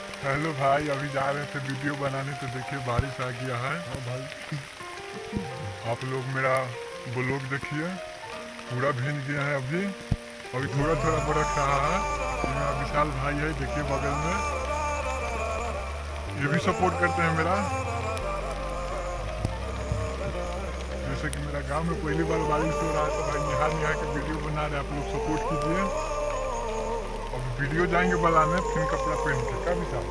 Hello भाई अभी जा रहे थे वीडियो बनाने तो देखिए बारिश आ गया है। हाँ भाई। आप लोग मेरा ब्लॉग देखिए। पूरा भीग गया है अभी। अभी थोड़ा थोड़ा बरस रहा है। मेरा विशाल भाई है देखिए बगल में। ये भी सपोर्ट करते हैं मेरा। जैसे कि मेरा गाँव में पहली बार बारिश हो रहा है तो भाई निहार निहार के वीडियो बना रहे आप लोग सपोर्ट कीजिए। वीडियो जाएँगे बनाने फिर कपड़ा पहन के का विशाल